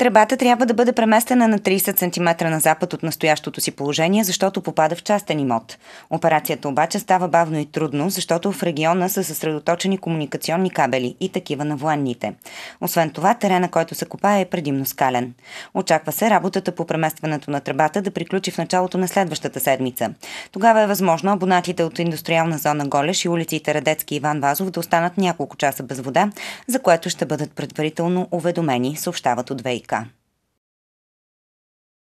Тръбата трябва да бъде преместена на 30 см на запад от настоящото си положение, защото попада в частен имот. Операцията обаче става бавно и трудно, защото в региона са съсредоточени комуникационни кабели и такива на военните. Освен това, терена, който се копае е предимно скален. Очаква се работата по преместването на тръбата да приключи в началото на следващата седмица. Тогава е възможно абонатите от индустриална зона Голеш и улиците Радецки и Иван Вазов да останат няколко часа без вода, за което ще бъдат предварително уведомени, съобщават от Ника.